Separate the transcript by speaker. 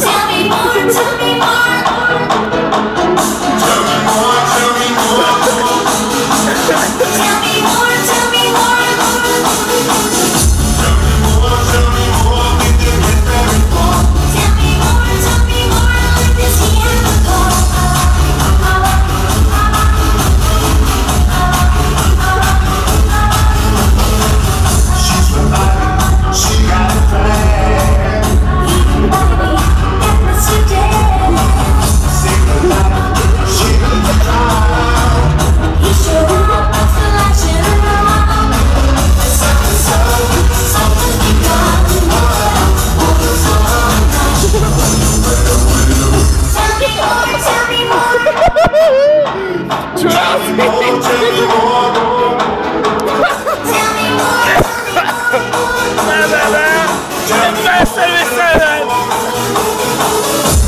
Speaker 1: Tell me more, tell me more. Fast 77!